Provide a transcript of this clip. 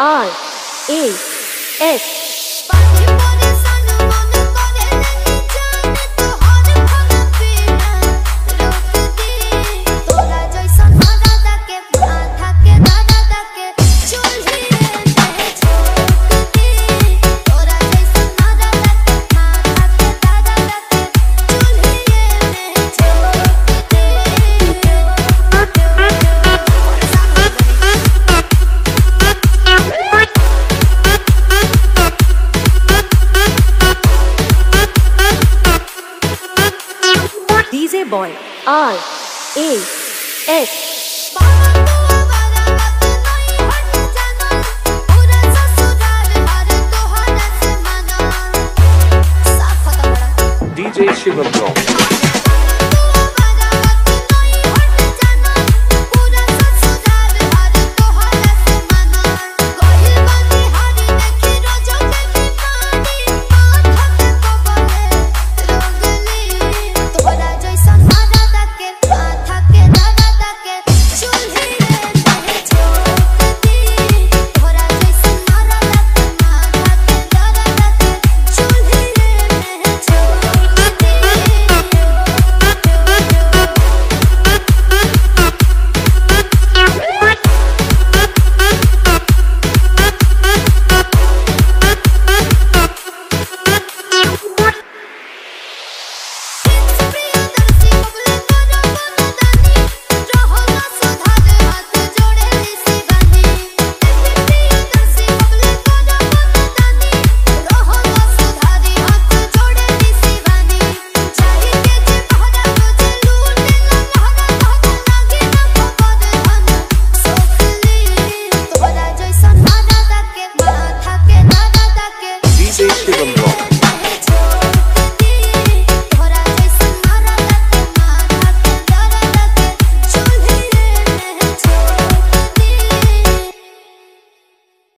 R A S. DJ Boy R, A, X. DJ Shiva Rock.